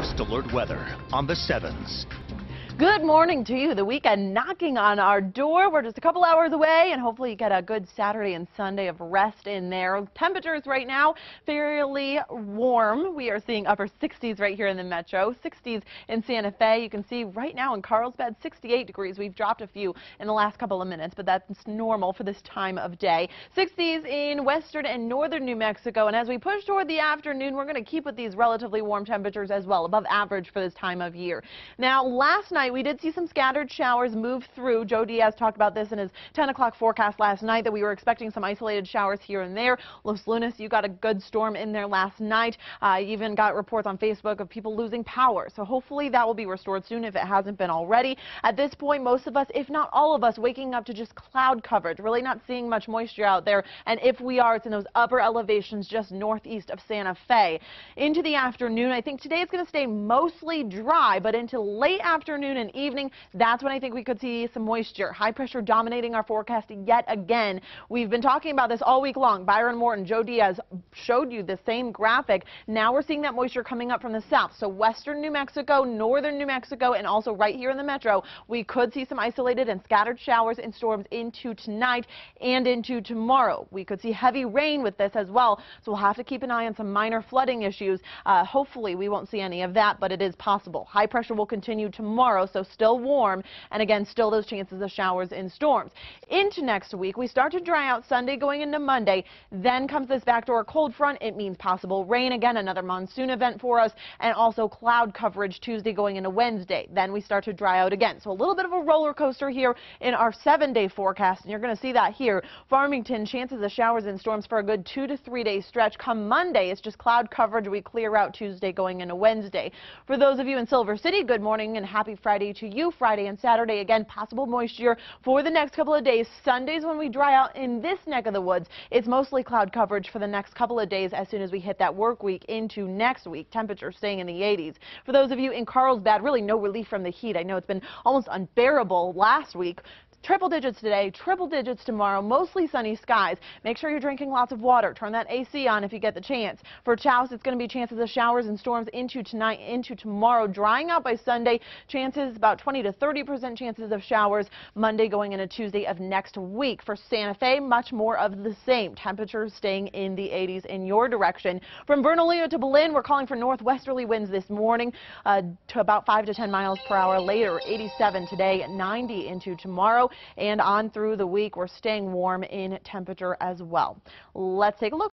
First Alert Weather on the 7s. Good morning to you. The weekend knocking on our door. We're just a couple hours away and hopefully you get a good Saturday and Sunday of rest in there. Temperatures right now fairly warm. We are seeing upper 60s right here in the metro, 60s in Santa Fe. You can see right now in Carlsbad 68 degrees. We've dropped a few in the last couple of minutes, but that's normal for this time of day. 60s in western and northern New Mexico. And as we push toward the afternoon, we're going to keep with these relatively warm temperatures as well, above average for this time of year. Now, last night, we did see some scattered showers move through. Joe Diaz talked about this in his 10 o'clock forecast last night that we were expecting some isolated showers here and there. Los Lunas, you got a good storm in there last night. I uh, even got reports on Facebook of people losing power. So hopefully that will be restored soon if it hasn't been already. At this point, most of us, if not all of us, waking up to just cloud coverage, really not seeing much moisture out there. And if we are, it's in those upper elevations just northeast of Santa Fe. Into the afternoon, I think today it's going to stay mostly dry, but into late afternoon and evening, that's when I think we could see some moisture. High pressure dominating our forecast yet again. We've been talking about this all week long. Byron Morton, Joe Diaz showed you the same graphic. Now we're seeing that moisture coming up from the south. So western New Mexico, northern New Mexico, and also right here in the metro, we could see some isolated and scattered showers and storms into tonight and into tomorrow. We could see heavy rain with this as well, so we'll have to keep an eye on some minor flooding issues. Uh, hopefully we won't see any of that, but it is possible. High pressure will continue tomorrow, so still warm, and again, still those chances of showers and storms. Into next week, we start to dry out Sunday going into Monday. Then comes this backdoor cold front. It means possible rain again, another monsoon event for us, and also cloud coverage Tuesday going into Wednesday. Then we start to dry out again. So a little bit of a roller coaster here in our seven-day forecast, and you're going to see that here. Farmington, chances of showers and storms for a good two to three day stretch. Come Monday, it's just cloud coverage. We clear out Tuesday going into Wednesday. For those of you in Silver City, good morning and happy Friday to you. Friday and Saturday. Again, possible moisture for the next couple of days. Sundays when we dry out in this neck of the woods, it's mostly cloud coverage for the next couple of days as soon as we hit that work week into next week. Temperatures staying in the 80s. For those of you in Carlsbad, really no relief from the heat. I know it's been almost unbearable last week. Triple digits today, triple digits tomorrow, mostly sunny skies. Make sure you're drinking lots of water. Turn that AC on if you get the chance. For Taos, it's going to be chances of showers and storms into tonight, into tomorrow. Drying out by Sunday, chances about 20 to 30 percent chances of showers. Monday going into Tuesday of next week. For Santa Fe, much more of the same. Temperatures staying in the 80s in your direction. From Bernalillo to Belen, we're calling for northwesterly winds this morning uh, to about 5 to 10 miles per hour later. 87 today, 90 into tomorrow and on through the week. We're staying warm in temperature as well. Let's take a look.